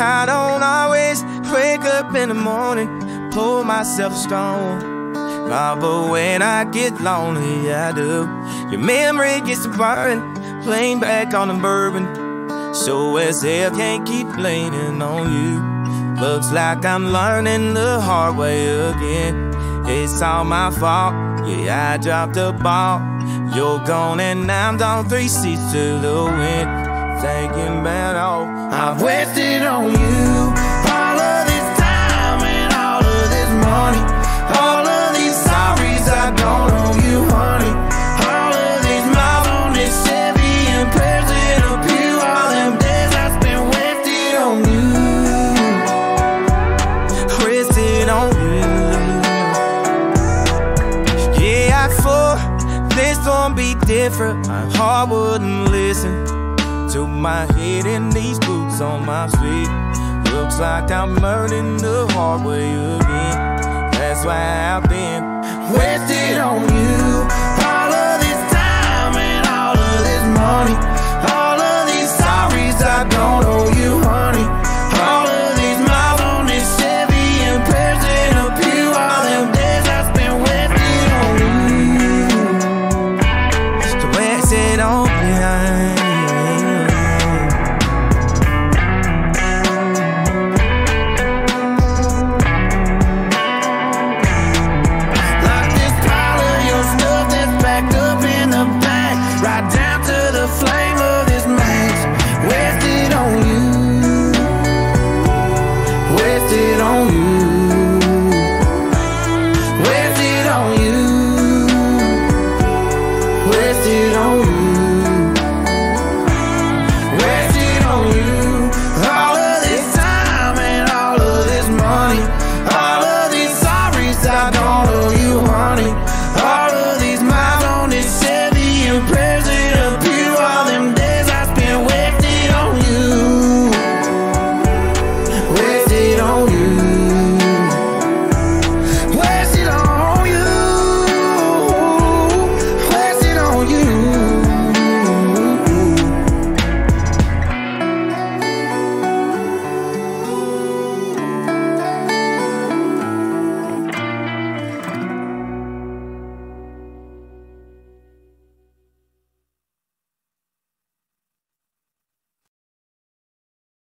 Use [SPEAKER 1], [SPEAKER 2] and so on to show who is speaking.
[SPEAKER 1] I don't always wake up in the morning, pull myself a stone. Oh, but when I get lonely, I do. Your memory gets to burn, playing back on the bourbon. So as if can't keep leaning on you. Looks like I'm learning the hard way again. It's all my fault. Yeah, I dropped the ball. You're gone and I'm down three seats to the wind. Thinking about all
[SPEAKER 2] I've wasted on you. All of this time and all of this money. All of these sorries I don't owe you, honey. All of these miles on this Chevy and prayers in a pew. All them days I spent wasted on you.
[SPEAKER 1] Wasted on you. Yeah, I thought this gon' be different. My heart wouldn't listen to my head and these boots on my feet. Looks like I'm learning the hard way again. That's why I've been
[SPEAKER 2] wasted on you. All of this time and all of this money. All of these sorries I don't owe you, honey. All of these miles on this Chevy and pairs in a pew. All them days I spent wasted on you.
[SPEAKER 1] Just wasted on oh, behind.
[SPEAKER 2] wasted on you.